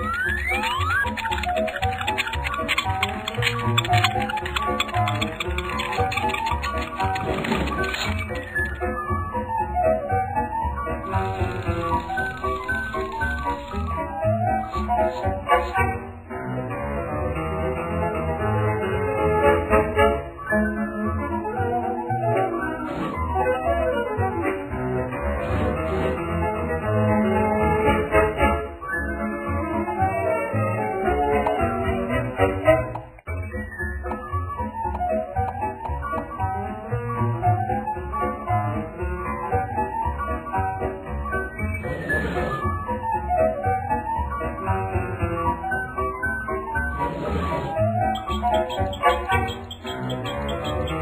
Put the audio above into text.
ああ。Thank you.